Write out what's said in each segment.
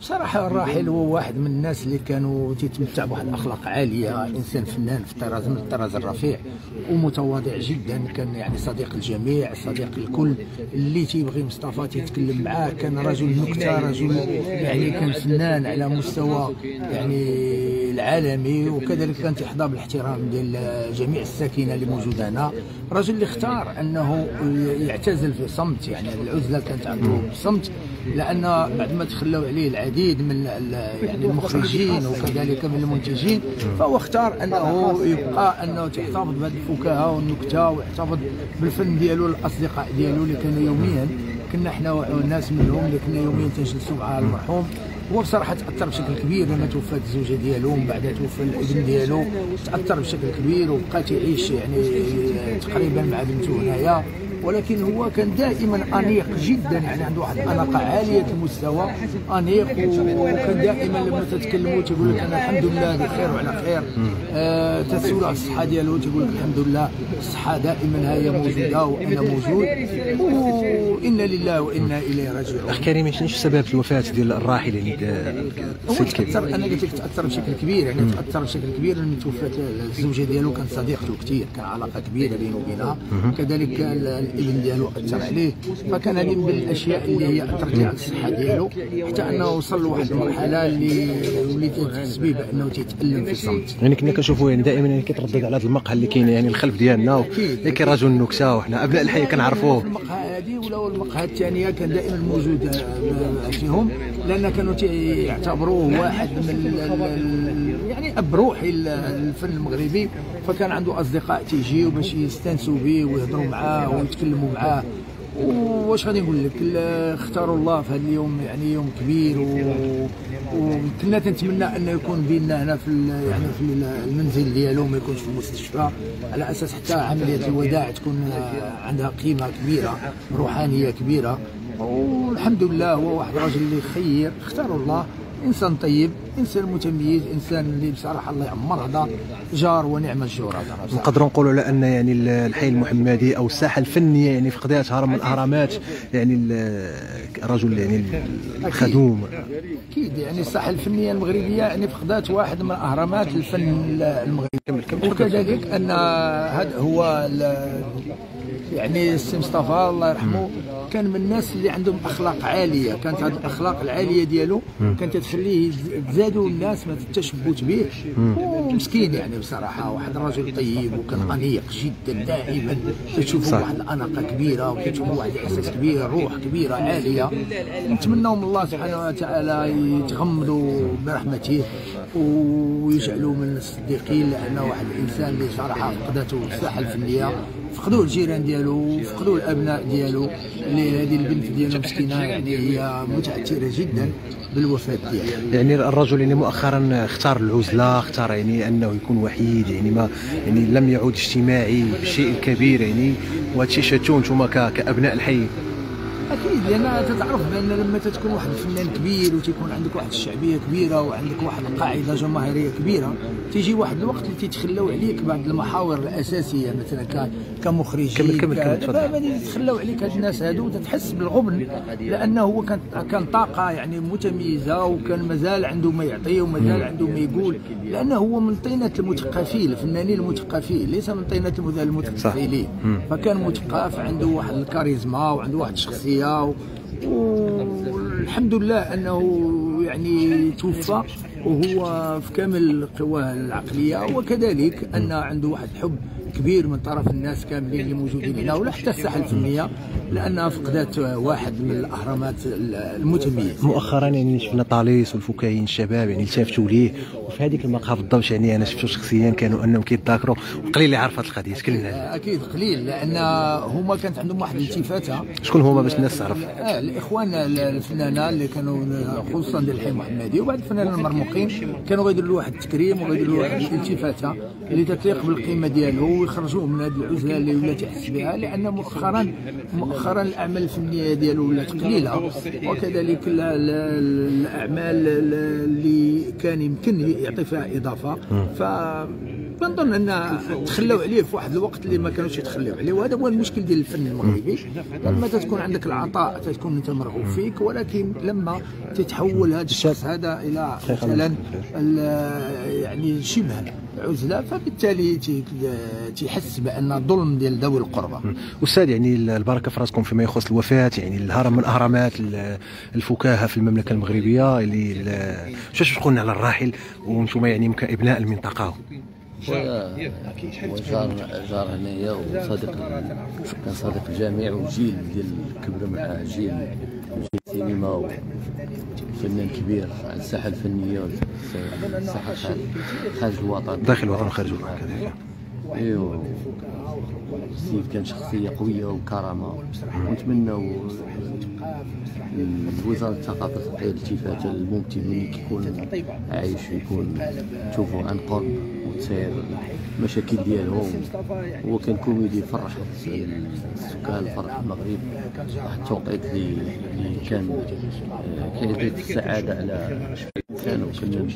بصراحة الراحل هو واحد من الناس اللي كانوا تيتمتع بواحد الأخلاق عالية إنسان فنان في الطراز من الطراز الرفيع ومتواضع جدا كان يعني صديق الجميع صديق الكل اللي تيبغي مصطفى تيتكلم معاه كان رجل نكتة رجل يعني كان فنان على مستوى يعني العالمي وكذلك كان تيحظى بالاحترام ديال جميع الساكنة اللي موجودة هنا. رجل اللي اختار أنه يعتزل في صمت يعني العزلة كانت عنده بصمت لأن بعد ما تخلوا عليه العديد من يعني المخرجين وكذلك من المنتجين فهو اختار أنه يبقى أنه تحتفظ بهذه الفكاهة والنكتة ويحتفظ بالفن ديالو الاصدقاء ديالو اللي كانوا يوميا. كنا إحنا ناس منهم اللي كنا يوميا تنجلسوا مع المرحوم. هو بصراحة تأثر بشكل كبير لما توفات الزوجة ديالو ومن بعد توفى الابن ديالو. تأثر بشكل كبير وبقى تعيش يعني تقريبا مع بنته هنايا. ولكن هو كان دائما أنيق جدا يعني عنده واحد الأناقة عالية المستوى أنيق وكان دائما لما تتكلموا تقول لك أنا الحمد لله بخير وعلى خير. آه تسول على الصحة ديالو تقول لك الحمد لله الصحة دائما هي موجودة وأنا موجود. وإنا لله وإنا إليه راجعون. أخ كريم شنو سبب الوفاة ديال الراحل يعني هو تاثر أنا قلت لك تأثر بشكل كبير يعني تأثر بشكل كبير لما توفات الزوجة ديالو كانت صديقته كثير كان علاقة كبيرة بينه وبينها. كذلك الابن ديالو أثر عليه فكان هذه من الأشياء اللي هي اثرت على الصحة ديالو حتى أنه وصل لواحد المرحلة اللي وليت تحس به بانه تيتالم في الصمت. يعني كنا كنشوفوا يعني دائما يعني كيتردد على هذا المقهى اللي كاين يعني الخلف ديالنا اللي رجل النكته وحنا أبناء الحي كنعرفوه. هذه ولا المقهى الثانية؟ كان دائما موجود فيهم لأن كانوا يعتبروه واحد من يعني أب روحي الفن المغربي. فكان عنده أصدقاء تيجيو باش يستانسوا به ويهضروا معاه ويتكلموا معاه. واش غادي نقول لك؟ اختاروا الله في هذا اليوم يعني يوم كبير. وكنا تنتمنى انه يكون بيننا هنا في يعني في المنزل ديالو ما يكونش في المستشفى. على أساس حتى عملية الوداع تكون عندها قيمة كبيرة روحانية كبيرة. والحمد لله هو واحد الرجل اللي خير. اختاروا الله إنسان طيب. إنسان متميز إنسان اللي بصراحة الله يعمر هذا جار ونعم الجور هذا. نقدروا نقولوا على أن يعني الحي المحمدي أو الساحة الفنية يعني فقدات هرم من الاهرامات يعني الرجل يعني الخدوم. أكيد يعني الساحة الفنية المغربية يعني فقدات واحد من اهرامات الفن المغربي. وكذلك أن هذا هو يعني السي مصطفى الله يرحمه كان من الناس اللي عندهم أخلاق عالية. كانت هذه الأخلاق العالية ديالو كانت تخليه تزادوا الناس ما التشبت به ومسكين يعني بصراحة واحد الرجل طيب وكان انيق جدا دائما. تشوفوا واحد الأناقة كبيرة وتشوفوا واحد الاحساس كبير روح كبيرة عالية. نتمنوا من الله سبحانه وتعالى يتغمدوا برحمته ويجعلوا من الصديقين لأنه واحد الإنسان اللي صراحة فقدته الساحه الفنيه فقدوه الجيران ديالو فقدوه الأبناء ديالو. اللي هذه البنت ديالو مسكينة يعني هي متاثره جدا بالوفاة ديالها. يعني الرجل يعني مؤخرا اختار العزلة اختار يعني أنه يكون وحيد يعني ما يعني لم يعود اجتماعي بالشيء الكبير يعني. وهذا الشيء شاتوه أنتم كأبناء الحي؟ أكيد لأن تتعرف بأن لما تكون واحد الفنان كبير وتكون عندك واحد الشعبية كبيرة وعندك واحد القاعدة جماهيرية كبيرة تيجي واحد الوقت اللي تيتخلاو عليك بعض المحاور الأساسية مثلا كمخرجين كمل كمل كمل تفضل. يتخلاو عليك هاد الناس هادو تتحس بالغبن لأنه هو كان كان طاقة يعني متميزة وكان مازال عنده ما يعطي ومازال عنده ما يقول لأنه هو من طينة المثقفين الفنانين المثقفين ليس من طينة المتمثلين. فكان مثقف عنده واحد الكاريزما وعنده واحد الشخصية والحمد لله أنه يعني توفى وهو في كامل قواه العقلية. وكذلك أن عنده واحد الحب كبير من طرف الناس كاملين اللي موجودين هنا ولا حتى الساحه الفنيه لانها فقدت واحد من الأهرامات المتميز مؤخرا يعني شفنا طاليس والفكاهين الشباب يعني التفتوا ليه. وفي هذيك المقهى بالضبط يعني أنا شفتو شخصيا كانوا أنهم كيتذاكروا. وقليل اللي عرف هذه القضية تكلمنا أكيد قليل لأن هما كانت عندهم واحد الالتفاته شكون هما باش الناس تعرف؟ آه الإخوان الفنانة اللي كانوا خصوصا ديال الحي المحمدي وبعد الفنانين المرموقين كانوا غيديروا له واحد التكريم وغيديروا له واحد الالتفاته اللي تتليق بالقيمة ديالو. ويخرجوه من هذه العزله اللي ولات يحس بها لأن مؤخرا مؤخرا الأعمال الفنية ديالو ولات قليله وكذلك الأعمال اللي كان يمكن يعطي فيها إضافة. ف كنظن أن تخلاو عليه في واحد الوقت اللي ما كانوش يتخلاو عليه وهذا هو المشكل ديال الفن المغربي. لما تكون عندك العطاء تكون أنت مرغوب فيك ولكن لما تتحول هذا الشخص هذا إلى مثلا يعني شبه عزلة فبالتالي تي- تيحس بأن ظلم ديال ذوي القربى. أستاذ يعني البركة في راسكم فيما يخص الوفاة يعني الهرم من الاهرامات الفكاهة في المملكة المغربية اللي ال- شاش تقولون على الراحل؟ وأنتم يعني كابناء المنطقة. خويا هو جار جار هنايا وصديق كان صديق الجامع وجيل ديال كبر مع جيل جيل السينما وفنان كبير على الساحة الفنية والساحه خارج الوطن. داخل الوطن وخارج الوطن كذلك. ايوا السيد كان شخصية قوية وكرامة. ونتمنى وزاره الثقافة تعطيه الالتفات الممثل ملي كيكون عايش يكون تشوفه عن قرب. Hotel المشاكل ديالهم. هو كان كوميدي يفرح. السكان فرح المغرب. واحد التوقيت اللي كان آه، كيعطي السعادة على الانسان وكنا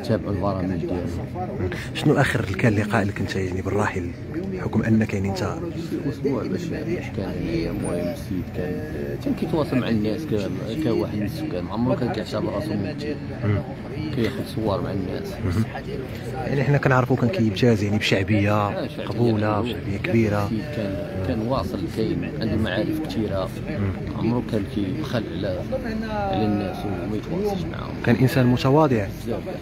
نتابعوا البرامج ديالو شنو آخر كان اللقاء اللي كنت يعني بالراحل؟ بحكم انك يعني انت. أسبوع باش كان المهم السيد كان كان كيتواصل مع الناس كان كان واحد من السكان. ما عمره كان كيعتبر راسو ممثل كياخذ صور مع الناس. يعني حنا كنعرفوا كان كيمتاز يعني بشعبية آه، شعبية قبوله كبيرة. شعبيه كبيره كان كان واصل كاين عنده معارف كثيره عمره كان كيبخل على على الناس وما يتواصلش معاهم. كان إنسان متواضع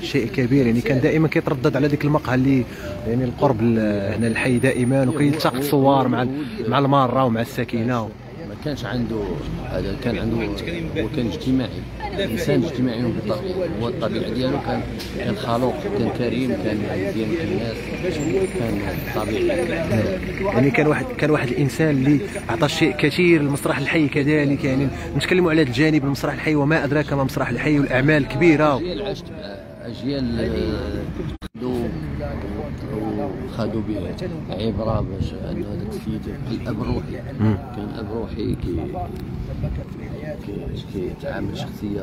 الشيء الكبير يعني كان دائما كيتردد على ديك المقهى اللي يعني القرب ال- هنا الحي دائما وكيلتقط صور مع مع المارة ومع السكينه ما كانش عنده هذا كان عنده هو كان اجتماعي انسان اجتماعي بالطبيعه هو الطبيعة ديالو كان كان خلوق كان كريم كان مزيان مع الناس كان طبيعي. يعني كان واحد كان واحد الإنسان اللي عطى شيء كثير للمسرح الحي كذلك يعني نتكلموا على هذا الجانب المسرح الحي وما أدراك ما مسرح الحي والأعمال الكبيرة. أجيال عشت أجيال وخدوا به عبره باش إنه هذاك السيد الاب الروحي كان اب روحي كي كي- كيتعامل شخصية.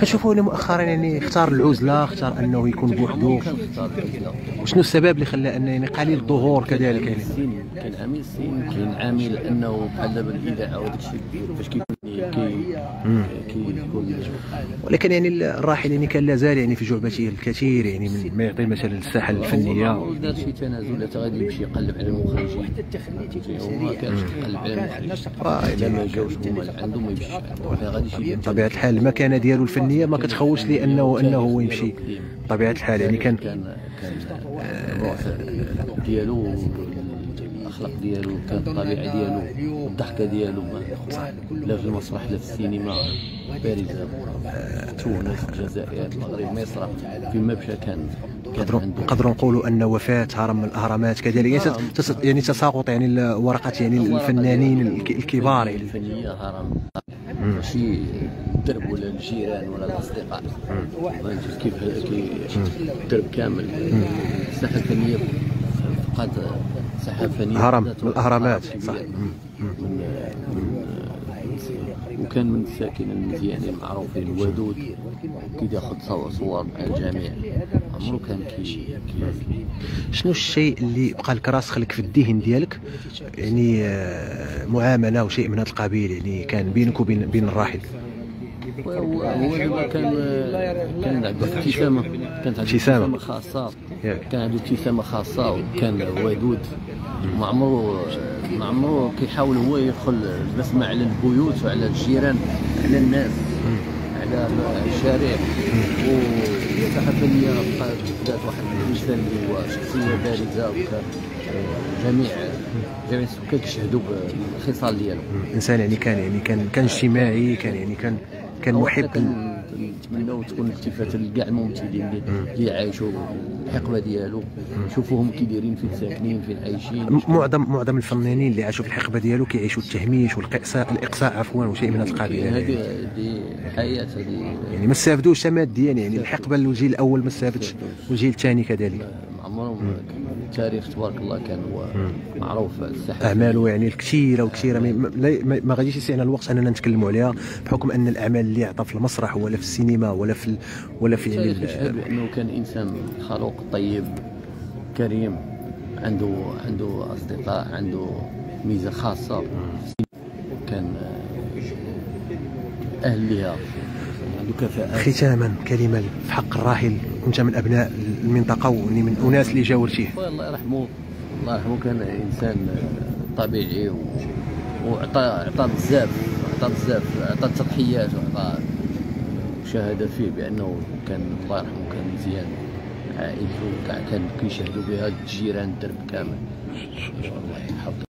كنشوفوا هنا مؤخرا يعني اختار العزلة اختار أنه يكون بوحده كان العزلة. وشنو السبب اللي خلى انه يعني قليل الظهور كذلك يعني؟ كان عامل السن كاين عامل أنه بحال دابا الإذاعة وداك الشيء. فاش كيكون كي ولكن يعني الراحل يعني كان لا زال يعني في جعبته الكثير يعني من ما يعطي مثلا الساحة الفنية. دار شي تنازلات غادي يمشي يقلب على المخرجين. هو ما كانش يقلب على إلا ما جاوش هما اللي عنده ما يمشيش عنده غادي يمشي. بطبيعة الحال المكانه ديالو الفنية ما كتخوش لي أنه انه هو يمشي. بطبيعة الحال يعني كان كان كان الروح ديالو الأخلاق ديالو كان الطبيعة ديالو الضحكة ديالو ما لا في المسرح لا في السينما بارزه تونس الجزائر المغرب مصر فيما مشى كان نقدروا نقولوا أن وفاة هرم من الاهرامات كذلك يعني تس- يعني تساقط يعني ورقه يعني الفنانين الك- الكبار. يعني الفنية هرم. ماشي الدرب ولا الجيران ولا الأصدقاء. كيف كي الدرب كامل. الساحه الفنية فقط ساحه فنيه هرم من الأهرامات، كبير. صح. من وكان من الساكنه المزيانين المعروفين الودود كي ياخذ صور مع الجميع. عمرو كان كي كي شنو الشيء اللي بقى لك راسخ لك في الذهن ديالك؟ يعني آه، معامله وشيء من هذا القبيل يعني كان بينك وبين بين الراحل. هو دابا كان كان عنده ابتسامه كانت عنده ابتسامة. ابتسامه خاصة. كان عنده ابتسامه خاصة وكان ودود. ما عمره ما عمره كيحاول هو يدخل البسمه على البيوت وعلى الجيران على الناس على الشارع. الفنيه بقات ذات واحد الإنسان اللي هو شخصية بارزة وكان جميع جميع السكان كيشهدوا بالخصال ديالو إنسان يعني كان يعني كان كان اجتماعي كان يعني كان كان محب. نتمناو تكون التفاته لكاع الممثلين اللي عايشوا الحقبة ديالو. شوفوهم كي دايرين فين ساكنين فين عايشين. معظم معظم الفنانين اللي عاشوا في الحقبة ديالو كيعيشوا التهميش والاقصاء الإقصاء عفوا وشيء من هذا القبيل يعني, هذه دي حياة هذه يعني ما استافدوش ماديا يعني الحقبة الجيل الأول ما استافدش والجيل الثاني كذلك. عمرهم التاريخ تبارك الله كان هو معروف الساحه اعماله يعني الكثيره وكثيرة. ما, غاديش يسعنا الوقت أننا نتكلموا عليها بحكم أن الأعمال اللي عطى في المسرح ولا في السينما ولا في ولا في يعني يشهد بانه كان إنسان خلوق طيب كريم عنده عنده أصدقاء عنده ميزة خاصة. كان آه، أهل لها عنده كفاءات ختاما كلمة في حق الراحل وانت من أبناء المنطقة ومن من أناس اللي خويا الله يرحمه. الله يرحمه. كان إنسان طبيعي و... وعطى عطى بزاف عطى بزاف عطى تضحيات وعطى شهد فيه بأنه كان الله يرحمه كان مزيان. عائلته كاع كان كيشهدوا بها الجيران الدرب كامل. الله يحفظه.